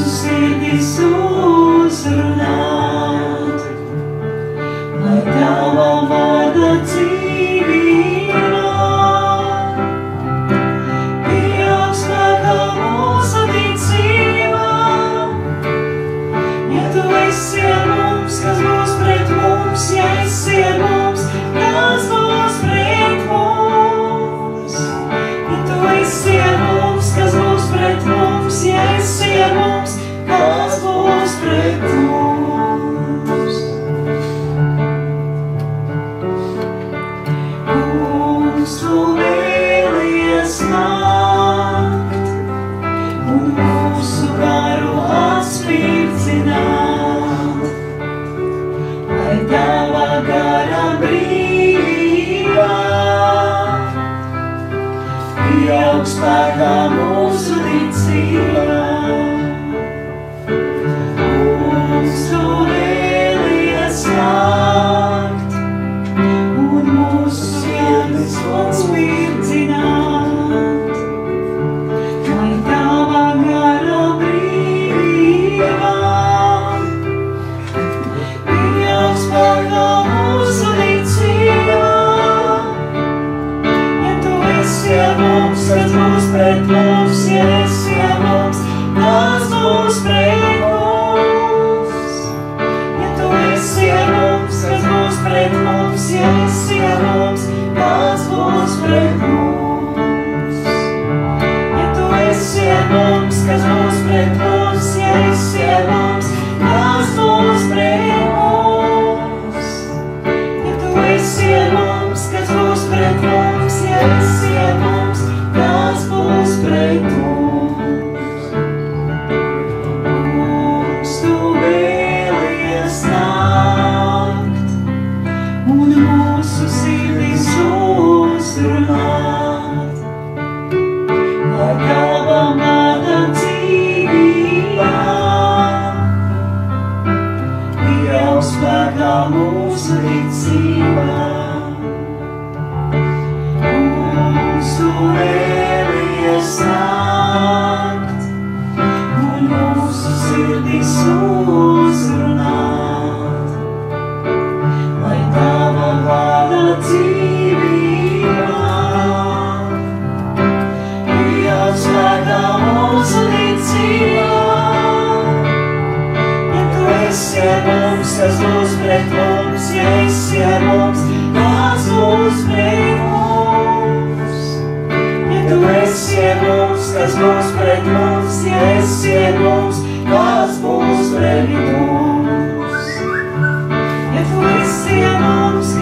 mūsu sirdis uzrunāt, lai Tava vārda dzīvībā. Dievs, kā mūsu ticībā, ja Tu esi ar mums, kas būs pret mums, ja esi ar mums, kas būs pret mums, ja Tu esi ar mums, kas būs pret mums, ja esi ar mums, augstāk mūsu līdzība. sirdis uzrunāt, lai tava vārda dzīvībā. Jāsvētā mūsu ticībā, ja tu esi ar mums, kas būs pret mums, ja esi ar mums, kas būs pret mums. Ja tu esi ar mums, kas būs pret mums, ja esi ar mums, kas būs pret mums. Ja tu esi mums,